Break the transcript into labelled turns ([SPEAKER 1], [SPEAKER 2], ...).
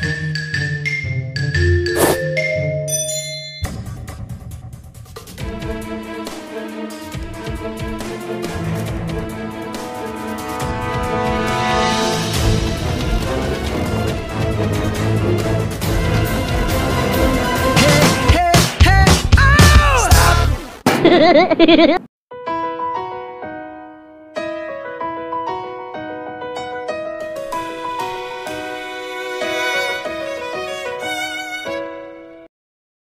[SPEAKER 1] Hey,
[SPEAKER 2] hey, hey! oh! Stop!